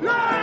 Yeah!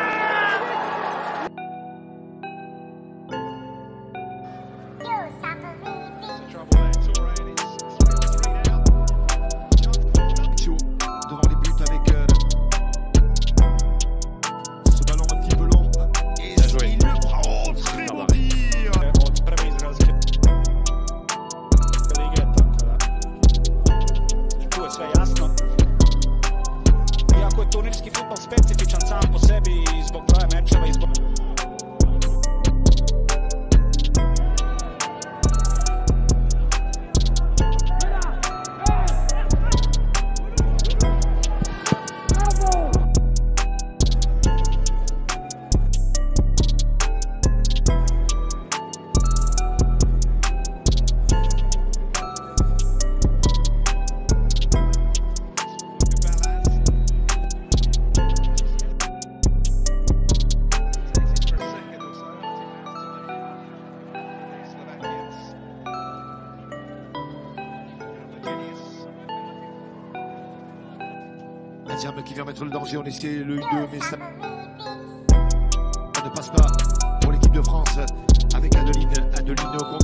Qui vient mettre le danger. On essaie le 1-2, mais ça ne passe pas pour l'équipe de France avec Adeline. Adeline au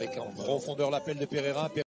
avec en profondeur l'appel de Pereira.